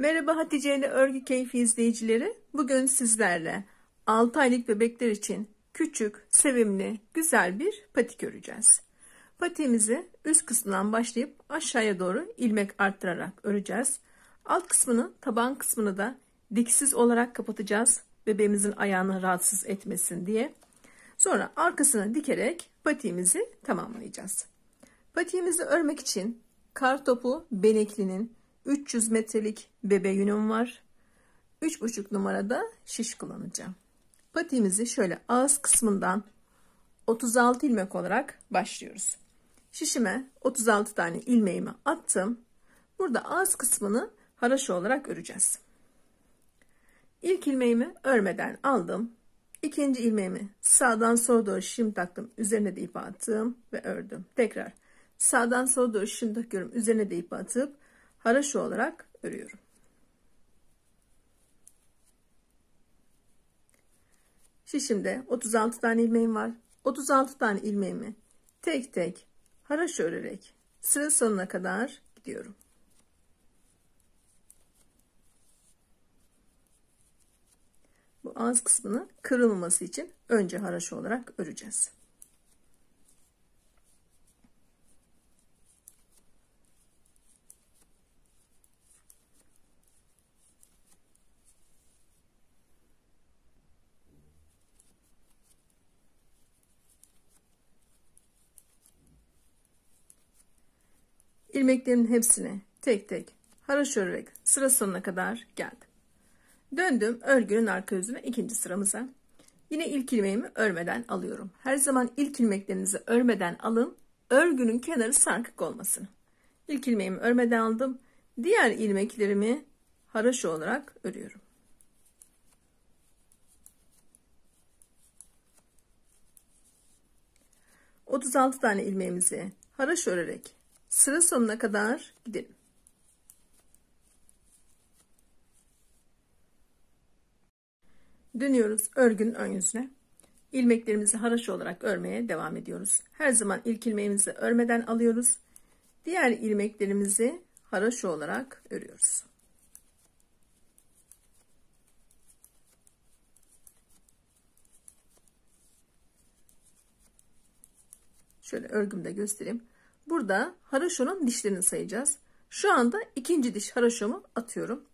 Merhaba Hatice ile Örgü Keyfi izleyicileri. Bugün sizlerle 6 aylık bebekler için küçük, sevimli, güzel bir patik öreceğiz. Patiğimizi üst kısmından başlayıp aşağıya doğru ilmek arttırarak öreceğiz. Alt kısmını, taban kısmını da diksiz olarak kapatacağız. Bebeğimizin ayağını rahatsız etmesin diye. Sonra arkasını dikerek patiğimizi tamamlayacağız. Patiğimizi örmek için kar topu beneklinin 300 metrelik bebe yünüm var. 3,5 numarada şiş kullanacağım. Patiğimizi şöyle ağız kısmından 36 ilmek olarak başlıyoruz. Şişime 36 tane ilmeğimi attım. Burada ağız kısmını haraşo olarak öreceğiz. İlk ilmeğimi örmeden aldım. İkinci ilmeğimi sağdan sola doğru şişim taktım. Üzerine de ip attım ve ördüm. Tekrar sağdan sola doğru şişim takıyorum. Üzerine de ip atıp haraşo olarak örüyorum. Şişimde 36 tane ilmeğim var. 36 tane ilmeğimi tek tek haraşo örerek sıra sonuna kadar gidiyorum. Bu ağız kısmını kırılmaması için önce haraşo olarak öreceğiz. İlmeklerin hepsini tek tek haraş örerek sıra sonuna kadar geldim. Döndüm örgünün arka yüzüne ikinci sıramıza. Yine ilk ilmeğimi örmeden alıyorum. Her zaman ilk ilmeklerinizi örmeden alın. Örgünün kenarı sarkık olmasın. İlk ilmeğimi örmeden aldım. Diğer ilmeklerimi haraşo olarak örüyorum. Otuz altı tane ilmeğimizi haraş örerek sıra sonuna kadar gidelim. Dönüyoruz örgünün ön yüzüne. İlmeklerimizi haraşo olarak örmeye devam ediyoruz. Her zaman ilk ilmeğimizi örmeden alıyoruz. Diğer ilmeklerimizi haraşo olarak örüyoruz. Şöyle örgümde göstereyim. Burada haraşonun dişlerini sayacağız. Şu anda ikinci diş haraşomu atıyorum.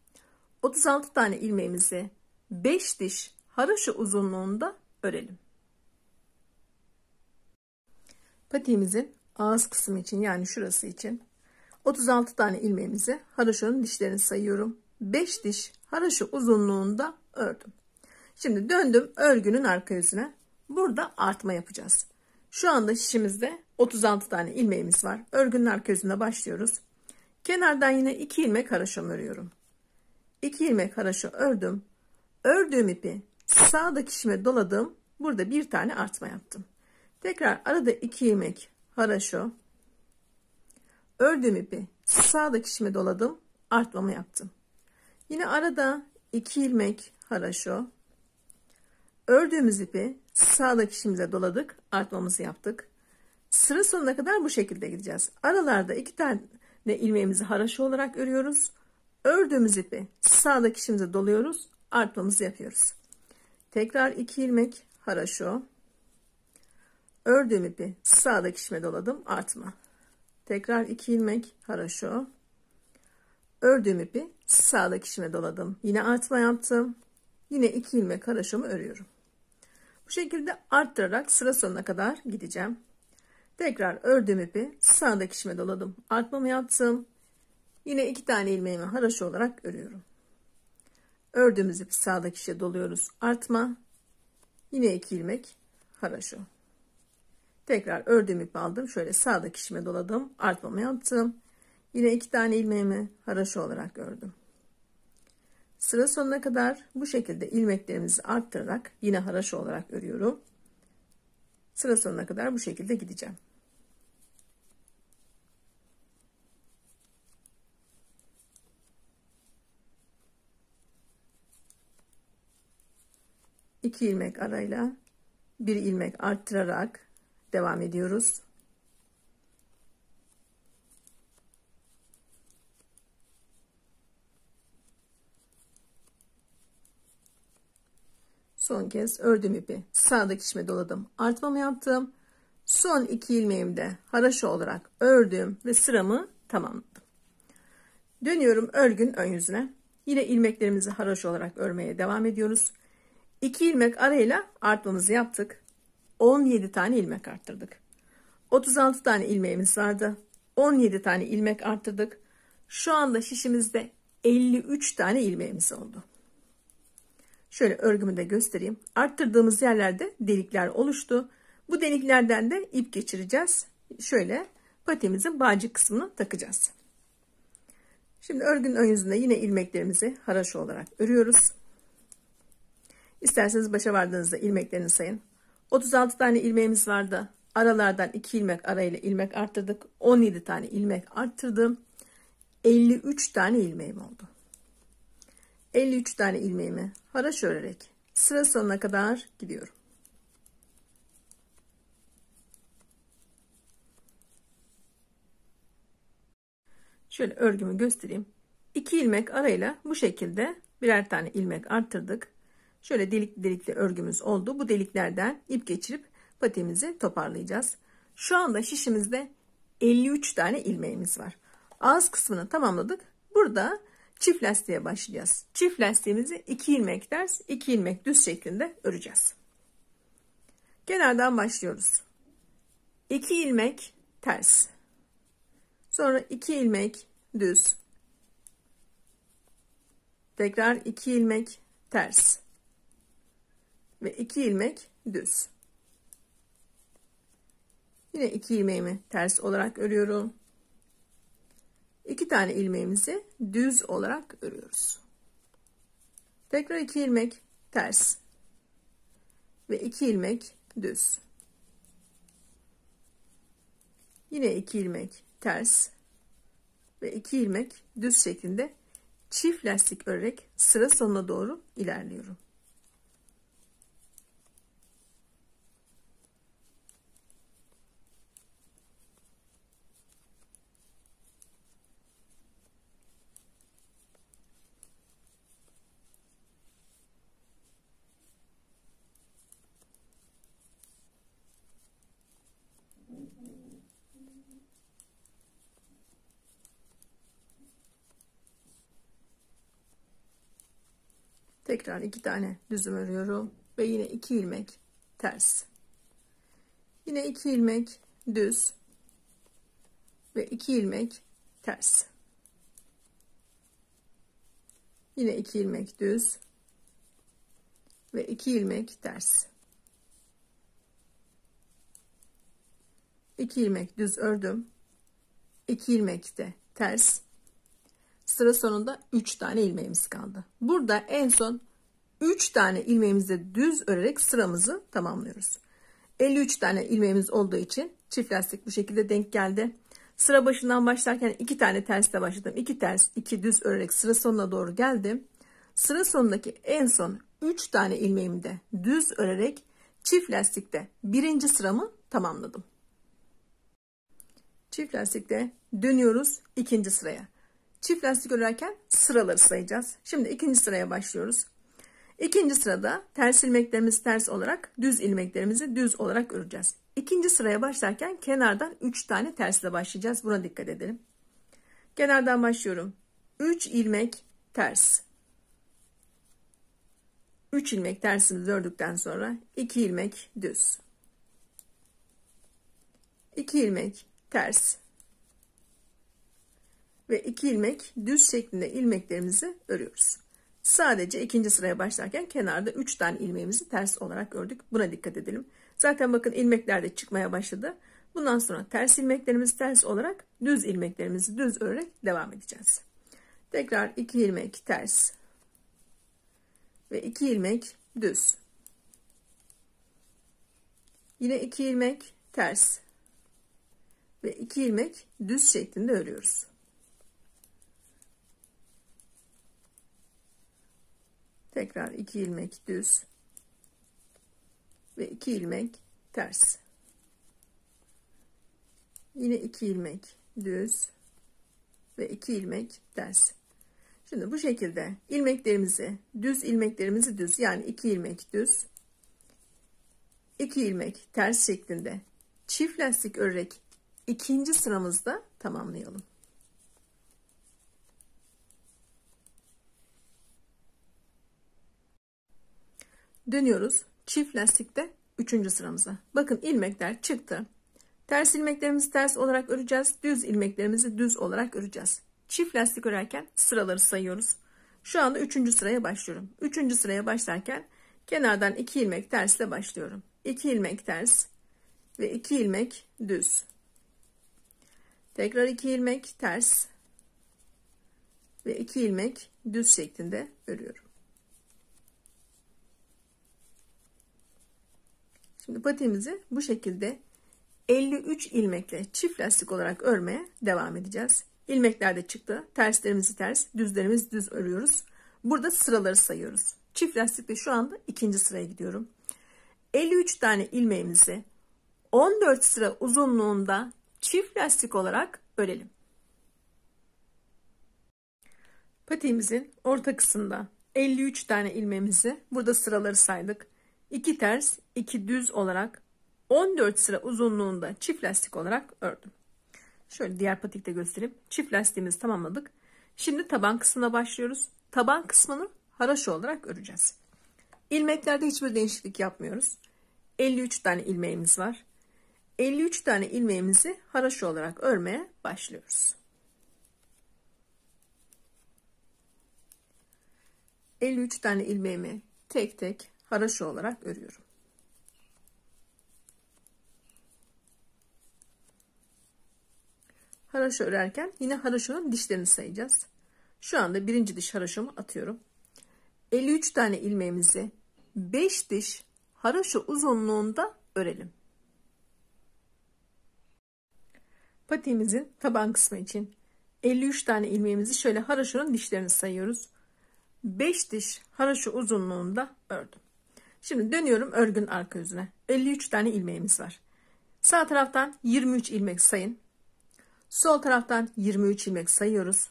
36 tane ilmeğimizi 5 diş haraşo uzunluğunda örelim. Patiğimizin ağız kısmı için yani şurası için 36 tane ilmeğimizi haraşonun dişlerini sayıyorum. 5 diş haraşo uzunluğunda ördüm. Şimdi döndüm örgünün arka yüzüne. Burada artma yapacağız. Şu anda şişimizde 36 tane ilmeğimiz var. Örgünün arka yüzüne başlıyoruz. Kenardan yine 2 ilmek haraşom örüyorum. 2 ilmek haraşo ördüm. Ördüğüm ipi sağdaki şişime doladım. Burada bir tane artma yaptım. Tekrar arada 2 ilmek haraşo. Ördüğüm ipi sağdaki şişime doladım. Artmamı yaptım. Yine arada 2 ilmek haraşo. Ördüğümüz ipi sağdaki işimize doladık. Artmamızı yaptık. Sıra sonuna kadar bu şekilde gideceğiz. Aralarda iki tane ilmeğimizi haraşo olarak örüyoruz. Ördüğümüz ipi sağdaki işimize doluyoruz. Artmamızı yapıyoruz. Tekrar iki ilmek haraşo. Ördüğüm ipi sağdaki işime doladım. Artma. Tekrar iki ilmek haraşo. Ördüğüm ipi sağdaki işime doladım. Yine artma yaptım. Yine iki ilmek haraşomu örüyorum. Bu şekilde arttırarak sıra sonuna kadar gideceğim. Tekrar ördüğüm ipi sağdaki işime doladım. Artmamı yaptım. Yine iki tane ilmeğimi haraşo olarak örüyorum. Ördüğümüz ipi sağdaki işe doluyoruz. Artma. Yine iki ilmek haraşo. Tekrar ördüğüm ipi aldım. Şöyle sağdaki işime doladım. Artmamı yaptım. Yine iki tane ilmeğimi haraşo olarak ördüm. Sıra sonuna kadar bu şekilde ilmeklerimizi arttırarak yine haraşo olarak örüyorum. Sıra sonuna kadar bu şekilde gideceğim. İki ilmek arayla bir ilmek arttırarak devam ediyoruz. Son kez ördüm ipi. Sağdaki içime doladım. Artmamı yaptım. Son iki ilmeğimi de haraşo olarak ördüm ve sıramı tamamladım. Dönüyorum örgün ön yüzüne. Yine ilmeklerimizi haraşo olarak örmeye devam ediyoruz. 2 ilmek arayla artmamızı yaptık. 17 tane ilmek arttırdık. 36 tane ilmeğimiz vardı. 17 tane ilmek arttırdık. Şu anda şişimizde 53 tane ilmeğimiz oldu. Şöyle örgümü de göstereyim. Arttırdığımız yerlerde delikler oluştu. Bu deliklerden de ip geçireceğiz. Şöyle patimizin bağcık kısmını takacağız. Şimdi örgünün ön yüzünde yine ilmeklerimizi haraşo olarak örüyoruz. İsterseniz başa vardığınızda ilmeklerini sayın. 36 tane ilmeğimiz vardı. Aralardan 2 ilmek arayla ilmek arttırdık. 17 tane ilmek arttırdım. 53 tane ilmeğim oldu. 53 tane ilmeğimi haraş örerek sıra sonuna kadar gidiyorum. Şöyle örgümü göstereyim. 2 ilmek arayla bu şekilde birer tane ilmek arttırdık. Şöyle delik delikli örgümüz oldu. Bu deliklerden ip geçirip patiğimizi toparlayacağız. Şu anda şişimizde 53 tane ilmeğimiz var. Ağız kısmını tamamladık. Burada çift lastiğe başlayacağız. Çift lastiğimizi 2 ilmek ters, 2 ilmek düz şeklinde öreceğiz. Kenardan başlıyoruz. 2 ilmek ters. Sonra 2 ilmek düz. Tekrar 2 ilmek ters. Ve 2 ilmek düz. Yine 2 ilmeğimi ters olarak örüyorum. 2 tane ilmeğimizi düz olarak örüyoruz. Tekrar 2 ilmek ters ve 2 ilmek düz. Yine 2 ilmek ters ve 2 ilmek düz şeklinde çift lastik örerek sıra sonuna doğru ilerliyorum. Tekrar iki tane düzüm örüyorum ve yine iki ilmek ters. Yine iki ilmek düz ve iki ilmek ters. Yine iki ilmek düz ve iki ilmek ters. 2 ilmek düz ördüm. 2 ilmek de ters. Sıra sonunda 3 tane ilmeğimiz kaldı. Burada en son 3 tane ilmeğimizi düz örerek sıramızı tamamlıyoruz. 53 tane ilmeğimiz olduğu için çift lastik bu şekilde denk geldi. Sıra başından başlarken 2 tane tersle başladım. 2 ters, 2 düz örerek sıra sonuna doğru geldim. Sıra sonundaki en son 3 tane ilmeğimi de düz örerek çift lastikte birinci sıramı tamamladım. Çift lastikte dönüyoruz ikinci sıraya. Çift lastik örerken sıraları sayacağız. Şimdi ikinci sıraya başlıyoruz. İkinci sırada ters ilmeklerimiz ters olarak düz ilmeklerimizi düz olarak öreceğiz. İkinci sıraya başlarken kenardan 3 tane tersle başlayacağız. Buna dikkat edelim. Kenardan başlıyorum. 3 ilmek ters. 3 ilmek tersimizi ördükten sonra 2 ilmek düz. 2 ilmek ters ve 2 ilmek düz şeklinde ilmeklerimizi örüyoruz. Sadece ikinci sıraya başlarken kenarda 3 tane ilmeğimizi ters olarak ördük. Buna dikkat edelim. Zaten bakın ilmekler de çıkmaya başladı. Bundan sonra ters ilmeklerimizi ters olarak düz ilmeklerimizi düz örerek devam edeceğiz. Tekrar 2 ilmek ters ve 2 ilmek düz. Yine 2 ilmek ters ve 2 ilmek düz şeklinde örüyoruz. Tekrar 2 ilmek düz ve 2 ilmek ters. Yine 2 ilmek düz ve 2 ilmek ters. Şimdi bu şekilde ilmeklerimizi düz ilmeklerimizi düz yani iki ilmek düz iki ilmek ters şeklinde çift lastik örerek ikinci sıramızda tamamlayalım. Dönüyoruz. Çift lastikte üçüncü sıramıza. Bakın ilmekler çıktı. Ters ilmeklerimizi ters olarak öreceğiz. Düz ilmeklerimizi düz olarak öreceğiz. Çift lastik örerken sıraları sayıyoruz. Şu anda üçüncü sıraya başlıyorum. Üçüncü sıraya başlarken kenardan iki ilmek tersle başlıyorum. 2 ilmek ters ve 2 ilmek düz. Tekrar 2 ilmek ters ve 2 ilmek düz şeklinde örüyorum. Şimdi patiğimizi bu şekilde 53 ilmekle çift lastik olarak örmeye devam edeceğiz. İlmekler de çıktı. Terslerimizi ters, düzlerimizi düz örüyoruz. Burada sıraları sayıyoruz. Çift lastikle şu anda ikinci sıraya gidiyorum. 53 tane ilmeğimizi 14 sıra uzunluğunda çift lastik olarak örelim. Patiğimizin orta kısmında 53 tane ilmeğimizi burada sıraları saydık. 2 ters, 2 düz olarak 14 sıra uzunluğunda çift lastik olarak ördüm. Şöyle diğer patikte göstereyim. Çift lastiğimizi tamamladık. Şimdi taban kısmına başlıyoruz. Taban kısmını haraşo olarak öreceğiz. İlmeklerde hiçbir değişiklik yapmıyoruz. 53 tane ilmeğimiz var. 53 tane ilmeğimizi haraşo olarak örmeye başlıyoruz. 53 tane ilmeğimi tek tek haraşo olarak örüyorum. Haraşo örerken yine haraşonun dişlerini sayacağız. Şu anda birinci diş haraşomu atıyorum. 53 tane ilmeğimizi 5 diş haraşo uzunluğunda örelim. Patiğimizin taban kısmı için 53 tane ilmeğimizi şöyle haraşonun dişlerini sayıyoruz. 5 diş haraşo uzunluğunda ördüm. Şimdi dönüyorum örgün arka yüzüne. 53 tane ilmeğimiz var. Sağ taraftan 23 ilmek sayın. Sol taraftan 23 ilmek sayıyoruz.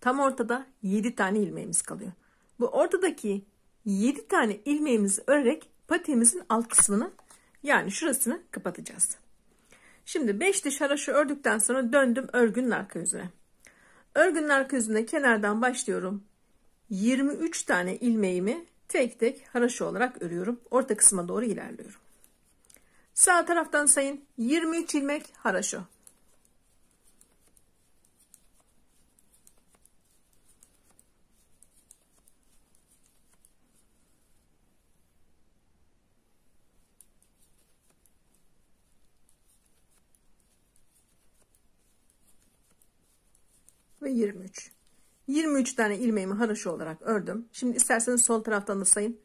Tam ortada 7 tane ilmeğimiz kalıyor. Bu ortadaki 7 tane ilmeğimizi örerek patiğimizin alt kısmını yani şurasını kapatacağız. Şimdi 5 diş haraşo ördükten sonra döndüm örgünün arka yüzüne. Örgünün arka yüzüne kenardan başlıyorum. 23 tane ilmeğimi tek tek haraşo olarak örüyorum. Orta kısma doğru ilerliyorum. Sağ taraftan sayın 23 ilmek haraşo. ve 23. 23 tane ilmeğimi haraşo olarak ördüm. Şimdi isterseniz sol taraftan da sayın.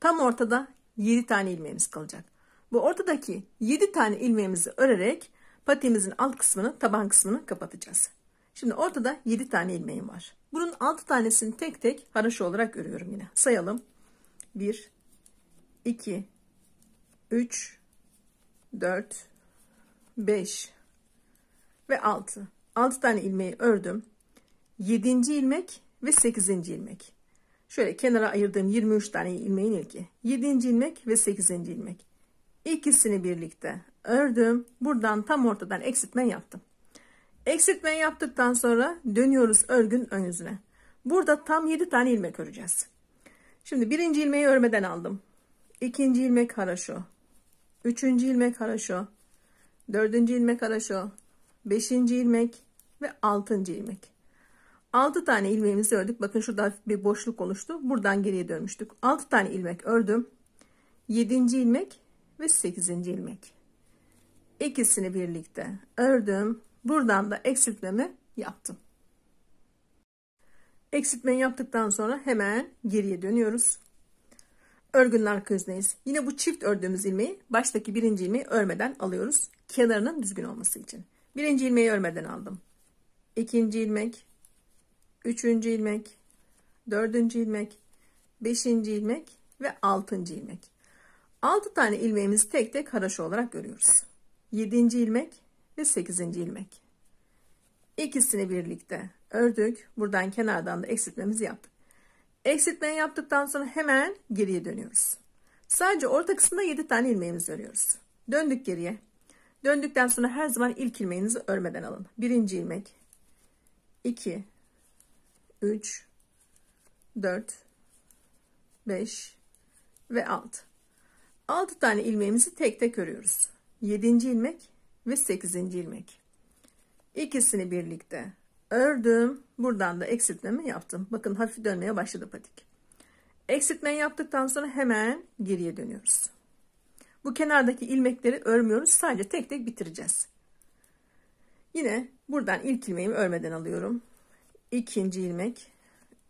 Tam ortada 7 tane ilmeğimiz kalacak. Bu ortadaki 7 tane ilmeğimizi örerek patiğimizin alt kısmını taban kısmını kapatacağız. Şimdi ortada 7 tane ilmeğim var. Bunun 6 tanesini tek tek haraşo olarak örüyorum yine. Sayalım. 1 2 3 4 5 ve 6. 6 tane ilmeği ördüm. 7. ilmek ve 8. ilmek. Şöyle kenara ayırdığım 23 tane ilmeğin ilki. 7. ilmek ve 8. ilmek. İkisini birlikte ördüm. Buradan tam ortadan eksiltme yaptım. Eksiltme yaptıktan sonra dönüyoruz örgün ön yüzüne. Burada tam 7 tane ilmek öreceğiz. Şimdi birinci ilmeği örmeden aldım. İkinci ilmek haraşo. Üçüncü ilmek haraşo. Dördüncü ilmek haraşo. Beşinci ilmek ve altıncı ilmek. 6 tane ilmeğimizi ördük. Bakın şurada bir boşluk oluştu. Buradan geriye dönmüştük. 6 tane ilmek ördüm. 7. ilmek ve 8. ilmek. İkisini birlikte ördüm. Buradan da eksiltmemi yaptım. Eksiltmeyi yaptıktan sonra hemen geriye dönüyoruz. Örgünün arka yüzündeyiz. Yine bu çift ördüğümüz ilmeği baştaki birinci ilmeği örmeden alıyoruz. Kenarının düzgün olması için. Birinci ilmeği örmeden aldım. İkinci ilmek, üçüncü ilmek, dördüncü ilmek, beşinci ilmek ve altıncı ilmek. Altı tane ilmeğimizi tek tek haraşo olarak görüyoruz. Yedinci ilmek ve sekizinci ilmek. İkisini birlikte ördük. Buradan kenardan da eksiltmemizi yaptık. Eksiltmeyi yaptıktan sonra hemen geriye dönüyoruz. Sadece orta kısımda 7 tane ilmeğimizi örüyoruz. Döndük geriye. Döndükten sonra her zaman ilk ilmeğinizi örmeden alın. Birinci ilmek, 2, 3, 4, 5 ve 6. 6 tane ilmeğimizi tek tek örüyoruz. 7. ilmek ve 8. ilmek. İkisini birlikte ördüm. Buradan da eksiltmemi yaptım. Bakın hafif dönmeye başladı patik. Eksiltmeyi yaptıktan sonra hemen geriye dönüyoruz. Bu kenardaki ilmekleri örmüyoruz. Sadece tek tek bitireceğiz. Yine buradan ilk ilmeğimi örmeden alıyorum. İkinci ilmek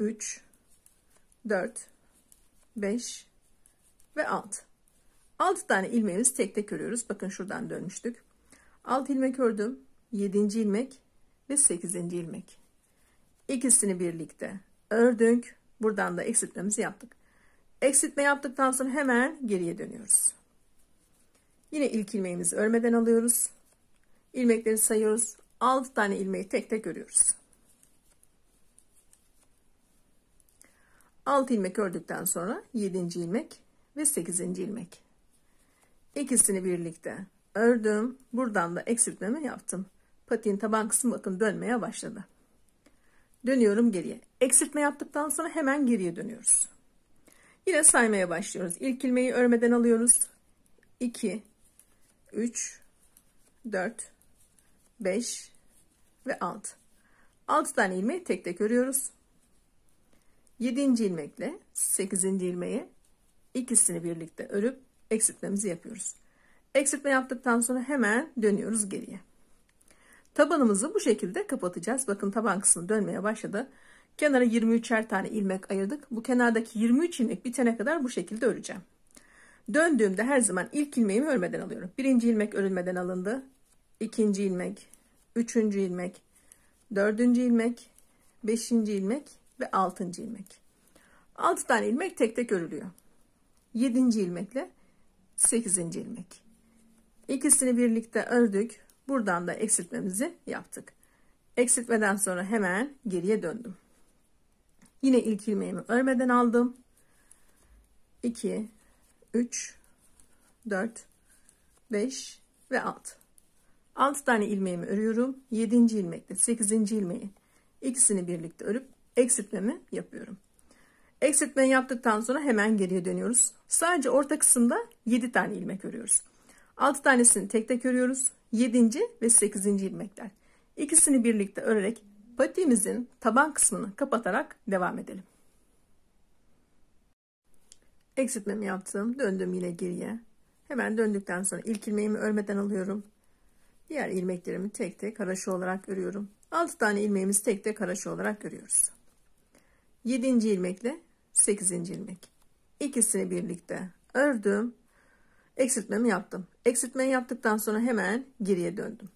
3 4 5 ve 6. 6 tane ilmeğimizi tek tek örüyoruz. Bakın şuradan dönmüştük. 6 ilmek ördüm. 7. ilmek ve 8. ilmek. İkisini birlikte ördük. Buradan da eksiltmemizi yaptık. Eksiltme yaptıktan sonra hemen geriye dönüyoruz. Yine ilk ilmeğimizi örmeden alıyoruz. İlmekleri sayıyoruz. 6 tane ilmeği tek tek örüyoruz. 6 ilmek ördükten sonra 7. ilmek ve 8. ilmek. İkisini birlikte ördüm. Buradan da eksiltmemi yaptım. Patiğin taban kısmı bakın dönmeye başladı. Dönüyorum geriye. Eksiltme yaptıktan sonra hemen geriye dönüyoruz. Yine saymaya başlıyoruz. İlk ilmeği örmeden alıyoruz. 2 3 4 5 ve 6. 6 tane ilmeği tek tek örüyoruz. 7. ilmekle 8. ilmeği ikisini birlikte örüp eksiltmemizi yapıyoruz. Eksiltme yaptıktan sonra hemen dönüyoruz geriye. Tabanımızı bu şekilde kapatacağız. Bakın taban kısmı dönmeye başladı. Kenara 23'er tane ilmek ayırdık. Bu kenardaki 23 ilmek bitene kadar bu şekilde öreceğim. Döndüğümde her zaman ilk ilmeğimi örmeden alıyorum. Birinci ilmek örülmeden alındı. ikinci ilmek, üçüncü ilmek, dördüncü ilmek, beşinci ilmek ve altıncı ilmek. Altı tane ilmek tek tek örülüyor. Yedinci ilmekle sekizinci ilmek. İkisini birlikte ördük. Buradan da eksiltmemizi yaptık. Eksiltmeden sonra hemen geriye döndüm. Yine ilk ilmeğimi örmeden aldım. 2 3 4 5 ve 6. 6 tane ilmeğimi örüyorum. 7. ilmekle 8. ilmeği ikisini birlikte örüp eksiltmemi yapıyorum. Eksiltmeyi yaptıktan sonra hemen geriye dönüyoruz. Sadece orta kısımda 7 tane ilmek örüyoruz. 6 tanesini tek tek örüyoruz. 7. ve 8. ilmekler. İkisini birlikte örerek patiğimizin taban kısmını kapatarak devam edelim. Eksiltmemi yaptım. Döndüm yine geriye. Hemen döndükten sonra ilk ilmeğimi örmeden alıyorum. Diğer ilmeklerimi tek tek haraşo olarak örüyorum. 6 tane ilmeğimizi tek tek haraşo olarak örüyoruz. 7. ilmekle 8. ilmek. İkisini birlikte ördüm. Eksiltmemi yaptım. Eksiltmeyi yaptıktan sonra hemen geriye döndüm.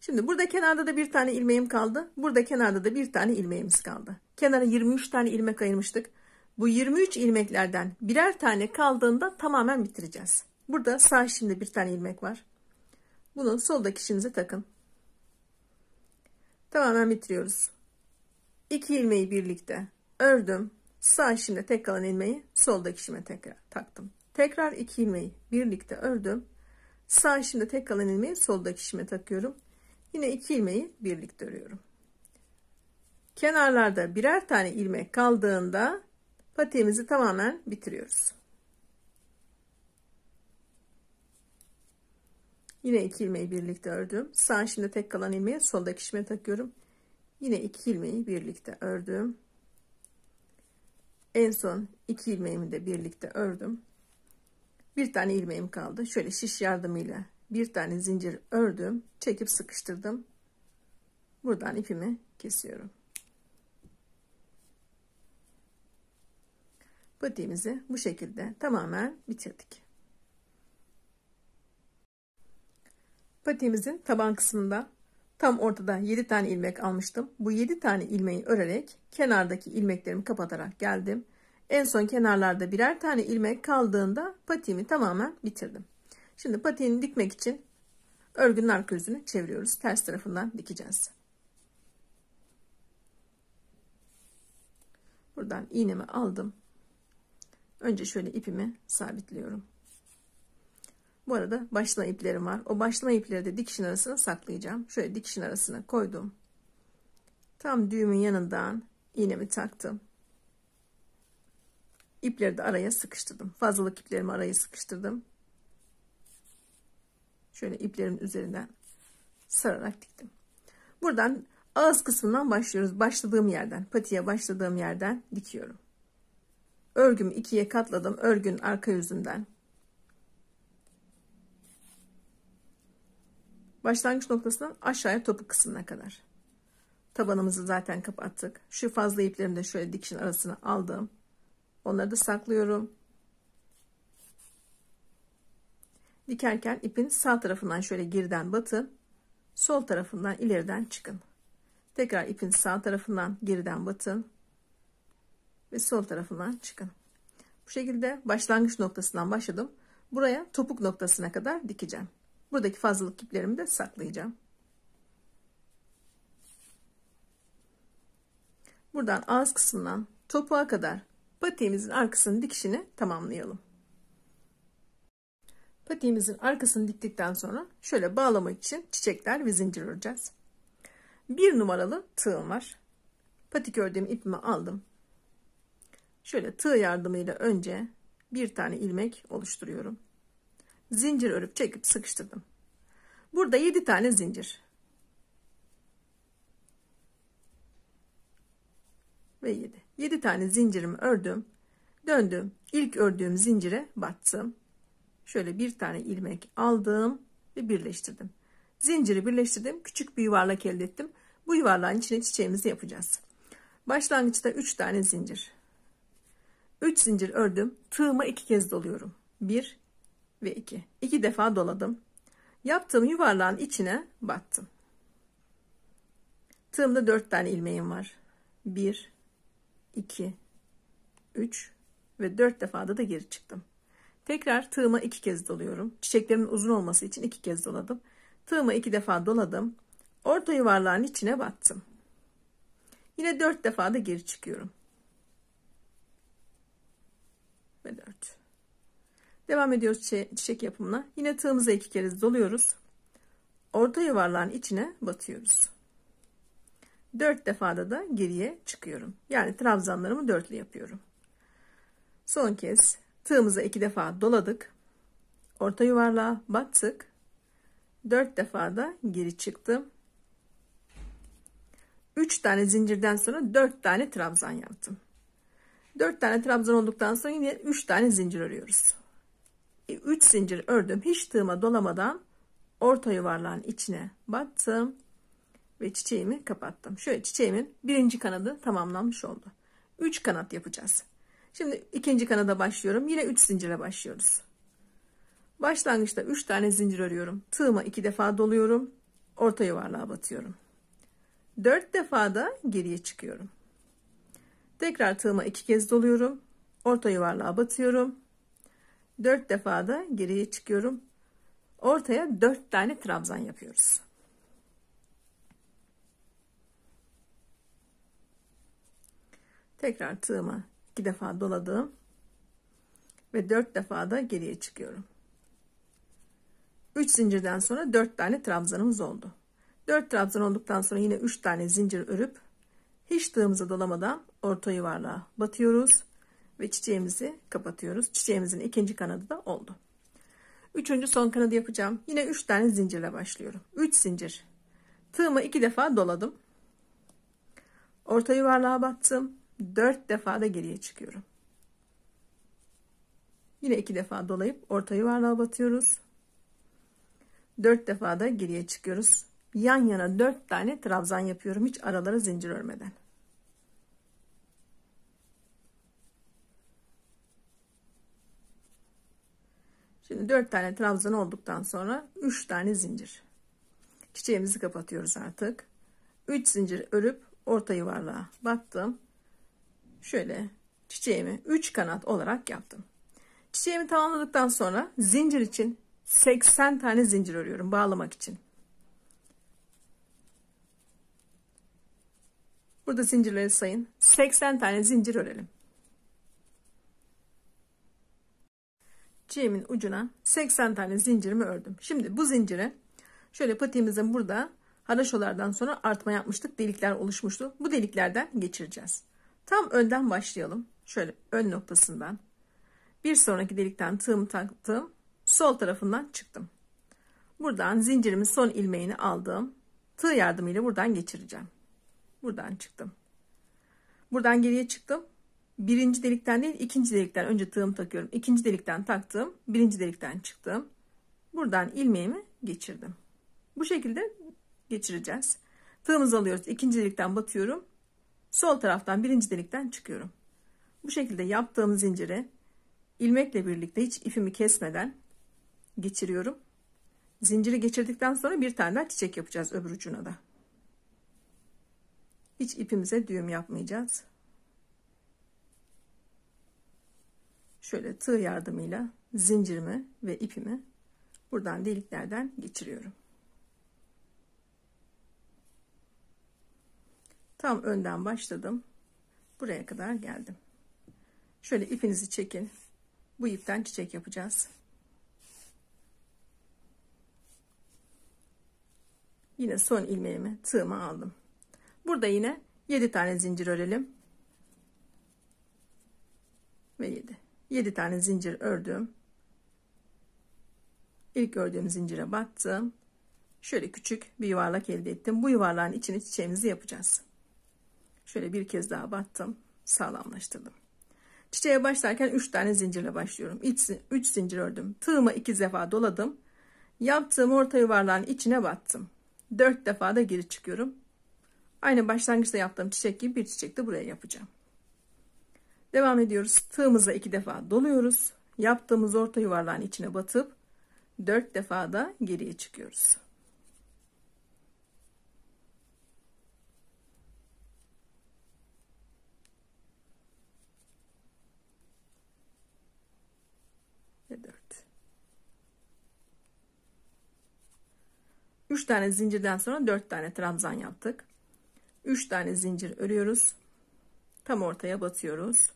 Şimdi burada kenarda da bir tane ilmeğim kaldı. Burada kenarda da bir tane ilmeğimiz kaldı. Kenara 23 tane ilmek ayırmıştık. Bu 23 ilmeklerden birer tane kaldığında tamamen bitireceğiz. Burada sağ şimdi bir tane ilmek var. Bunu soldaki işinize takın. Tamamen bitiriyoruz. 2 ilmeği birlikte ördüm. Sağ şimdi tek kalan ilmeği soldaki işime tekrar taktım. Tekrar 2 ilmeği birlikte ördüm. Sağ şimdi tek kalan ilmeği soldaki işime takıyorum. Yine 2 ilmeği birlikte örüyorum. Kenarlarda birer tane ilmek kaldığında patiğimizi tamamen bitiriyoruz. Yine iki ilmeği birlikte ördüm. Sağ şimdi tek kalan ilmeği soldaki işime takıyorum. Yine iki ilmeği birlikte ördüm. En son iki ilmeğimi de birlikte ördüm. Bir tane ilmeğim kaldı. Şöyle şiş yardımıyla bir tane zincir ördüm. Çekip sıkıştırdım. Buradan ipimi kesiyorum. Patiğimizi bu şekilde tamamen bitirdik. Patiğimizin taban kısmında Tam ortadan 7 tane ilmek almıştım. Bu 7 tane ilmeği örerek kenardaki ilmeklerimi kapatarak geldim. En son kenarlarda birer tane ilmek kaldığında patiğimi tamamen bitirdim. Şimdi patiğini dikmek için örgünün arka yüzünü çeviriyoruz. Ters tarafından dikeceğiz. Buradan iğnemi aldım. Önce şöyle ipimi sabitliyorum. Bu arada başlama iplerim var. O başlama ipleri de dikişin arasına saklayacağım. Şöyle dikişin arasına koydum. Tam düğümün yanından iğnemi taktım. İpleri de araya sıkıştırdım. Fazlalık iplerimi araya sıkıştırdım. Şöyle iplerimin üzerinden sararak diktim. Buradan ağız kısmından başlıyoruz. Başladığım yerden, patiye başladığım yerden dikiyorum. Örgümü ikiye katladım. Örgün arka yüzünden. Başlangıç noktasından aşağıya topuk kısmına kadar. Tabanımızı zaten kapattık. Şu fazla iplerimi de şöyle dikişin arasına aldım. Onları da saklıyorum. Dikerken ipin sağ tarafından şöyle geriden batın. Sol tarafından ileriden çıkın. Tekrar ipin sağ tarafından geriden batın. Ve sol tarafından çıkın. Bu şekilde başlangıç noktasından başladım. Buraya topuk noktasına kadar dikeceğim. Buradaki fazlalık iplerimi de saklayacağım. Buradan ağız kısmından topuğa kadar patiğimizin arkasının dikişini tamamlayalım. Patiğimizin arkasını diktikten sonra şöyle bağlamak için çiçekler ve zincir öreceğiz. Bir numaralı tığım var. Patik ördüğüm ipimi aldım. Şöyle tığ yardımıyla önce bir tane ilmek oluşturuyorum. Zincir örüp çekip sıkıştırdım. Burada 7 tane zincir. Ve 7. 7 tane zincirimi ördüm. Döndüm. İlk ördüğüm zincire battım. Şöyle bir tane ilmek aldım ve birleştirdim. Zinciri birleştirdim. Küçük bir yuvarlak elde ettim. Bu yuvarlağın içine çiçeğimizi yapacağız. Başlangıçta 3 tane zincir. 3 zincir ördüm. Tığıma 2 kez doluyorum. 1 ve 2. 2 defa doladım. Yaptığım yuvarlağın içine battım. Tığımda 4 tane ilmeğim var. 1 2 3 ve 4 defada da geri çıktım. Tekrar tığıma 2 kez doluyorum. Çiçeklerimin uzun olması için 2 kez doladım. Tığıma 2 defa doladım. Orta yuvarlağın içine battım. Yine 4 defa da geri çıkıyorum. Ve 4. Devam ediyoruz çiçek yapımına. Yine tığımıza iki kere doluyoruz. Orta yuvarlağın içine batıyoruz. Dört defada da geriye çıkıyorum. Yani trabzanlarımı dörtlü yapıyorum. Son kez tığımıza iki defa doladık. Orta yuvarlağa battık. Dört defa da geri çıktım. Üç tane zincirden sonra dört tane trabzan yaptım. Dört tane trabzan olduktan sonra yine üç tane zincir örüyoruz. 3 zincir ördüm. Hiç tığıma dolamadan orta yuvarlağın içine battım ve çiçeğimi kapattım. Şöyle çiçeğimin birinci kanadı tamamlanmış oldu. 3 kanat yapacağız. Şimdi ikinci kanada başlıyorum. Yine 3 zincire başlıyoruz. Başlangıçta 3 tane zincir örüyorum. Tığıma 2 defa doluyorum. Orta yuvarlığa batıyorum. 4 defa da geriye çıkıyorum. Tekrar tığıma 2 kez doluyorum. Orta yuvarlığa batıyorum. 4 defa da geriye çıkıyorum. Ortaya 4 tane trabzan yapıyoruz. Tekrar tığıma 2 defa doladım. Ve 4 defa da geriye çıkıyorum. 3 zincirden sonra 4 tane trabzanımız oldu. 4 trabzan olduktan sonra yine 3 tane zincir örüp hiç tığımıza dolamadan orta yuvarlığa batıyoruz ve çiçeğimizi kapatıyoruz. Çiçeğimizin ikinci kanadı da oldu. Üçüncü son kanadı yapacağım. Yine üç tane zincirle başlıyorum. Üç zincir. Tığımı iki defa doladım. Orta yuvarlığa battım. Dört defa da geriye çıkıyorum. Yine iki defa dolayıp orta yuvarlığa batıyoruz. Dört defa da geriye çıkıyoruz. Yan yana dört tane trabzan yapıyorum. Hiç aralara zincir örmeden. Şimdi 4 tane trabzan olduktan sonra 3 tane zincir. Çiçeğimizi kapatıyoruz artık. 3 zincir örüp orta yuvarlığa battım. Şöyle çiçeğimi 3 kanat olarak yaptım. Çiçeğimi tamamladıktan sonra zincir için 80 tane zincir örüyorum bağlamak için. Burada zincirleri sayın. 80 tane zincir örelim. Çiğimin ucuna 80 tane zincirimi ördüm. Şimdi bu zincire şöyle patiğimizin burada haraşolardan sonra artma yapmıştık. Delikler oluşmuştu. Bu deliklerden geçireceğiz. Tam önden başlayalım. Şöyle ön noktasından. Bir sonraki delikten tığımı taktım. Sol tarafından çıktım. Buradan zincirimin son ilmeğini aldım. Tığ yardımıyla buradan geçireceğim. Buradan çıktım. Buradan geriye çıktım. Birinci delikten değil ikinci delikten önce tığım takıyorum. İkinci delikten taktım. Birinci delikten çıktım. Buradan ilmeğimi geçirdim. Bu şekilde geçireceğiz. Tığımızı alıyoruz. İkinci delikten batıyorum. Sol taraftan birinci delikten çıkıyorum. Bu şekilde yaptığım zinciri ilmekle birlikte hiç ipimi kesmeden geçiriyorum. Zinciri geçirdikten sonra bir tane daha çiçek yapacağız öbür ucuna da. Hiç ipimize düğüm yapmayacağız. Şöyle tığ yardımıyla zincirimi ve ipimi buradan deliklerden geçiriyorum. Tam önden başladım. Buraya kadar geldim. Şöyle ipinizi çekin. Bu ipten çiçek yapacağız. Yine son ilmeğimi tığıma aldım. Burada yine 7 tane zincir örelim. Ve 7. 7 tane zincir ördüm. İlk ördüğüm zincire battım. Şöyle küçük bir yuvarlak elde ettim. Bu yuvarlağın içine çiçeğimizi yapacağız. Şöyle bir kez daha battım. Sağlamlaştırdım. Çiçeğe başlarken 3 tane zincirle başlıyorum. 3 zincir ördüm. Tığımı 2 defa doladım. Yaptığım orta yuvarlağın içine battım. 4 defa da geri çıkıyorum. Aynı başlangıçta yaptığım çiçek gibi bir çiçek de buraya yapacağım. Devam ediyoruz. Tığımıza 2 defa doluyoruz. Yaptığımız orta yuvarlağın içine batıp 4 defa da geriye çıkıyoruz. ve 4. 3 tane zincirden sonra 4 tane trabzan yaptık. 3 tane zincir örüyoruz. Tam ortaya batıyoruz.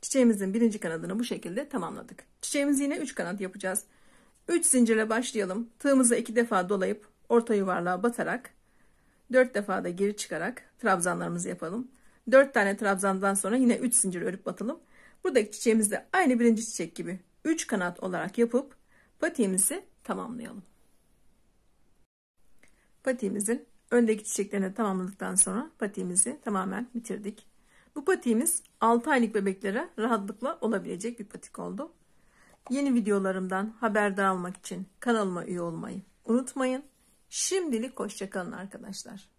Çiçeğimizin birinci kanadını bu şekilde tamamladık. Çiçeğimizi yine 3 kanat yapacağız. 3 zincirle başlayalım. Tığımızı 2 defa dolayıp orta yuvarlığa batarak 4 defa da geri çıkarak trabzanlarımızı yapalım. 4 tane trabzandan sonra yine 3 zincir örüp batalım. Buradaki çiçeğimizi de aynı birinci çiçek gibi 3 kanat olarak yapıp patiğimizi tamamlayalım. Patiğimizin öndeki çiçeklerini tamamladıktan sonra patiğimizi tamamen bitirdik. Bu patiğimiz 6 aylık bebeklere rahatlıkla olabilecek bir patik oldu. Yeni videolarımdan haberdar olmak için kanalıma üye olmayı unutmayın. Şimdilik hoşçakalın arkadaşlar.